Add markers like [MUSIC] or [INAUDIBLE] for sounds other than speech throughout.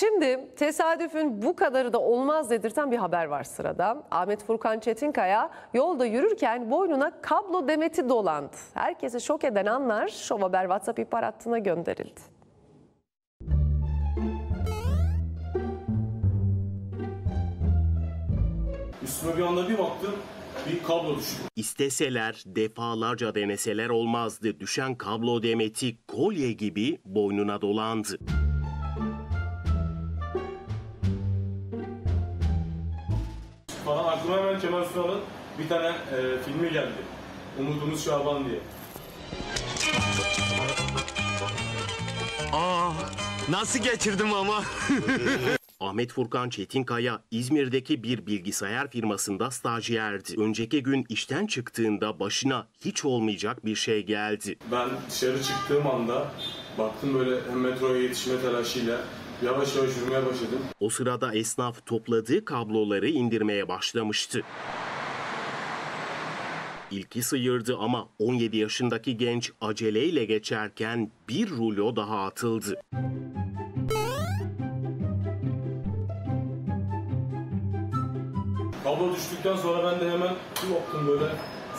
Şimdi tesadüfün bu kadarı da olmaz dedirten bir haber var sırada. Ahmet Furkan Çetinkaya yolda yürürken boynuna kablo demeti dolandı. Herkesi şok eden anlar Şov Haber WhatsApp ihbar hattına gönderildi. Üstüme bir anda bir baktım bir kablo düştü. İsteseler defalarca deneseler olmazdı. Düşen kablo demeti kolye gibi boynuna dolandı. Falan aklıma hemen Kemal Sunal'ın bir tane e, filmi geldi. Umudumuz Şaban diye. Aa, nasıl geçirdim ama? [LAUGHS] Ahmet Furkan Çetinkaya İzmir'deki bir bilgisayar firmasında stajyerdi. Önceki gün işten çıktığında başına hiç olmayacak bir şey geldi. Ben dışarı çıktığım anda baktım böyle hem metroya yetişme telaşıyla yavaş yavaş yürümeye başladım. O sırada esnaf topladığı kabloları indirmeye başlamıştı. İlki sıyırdı ama 17 yaşındaki genç aceleyle geçerken bir rulo daha atıldı. Kablo düştükten sonra ben de hemen baktım böyle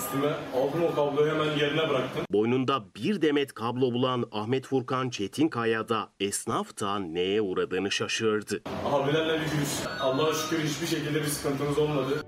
üstüme aldım o kabloyu hemen yerine bıraktım. Boynunda bir demet kablo bulan Ahmet Furkan Çetinkaya da esnaf da neye uğradığını şaşırdı. Abilerle bir gülüş. Allah'a şükür hiçbir şekilde bir sıkıntımız olmadı.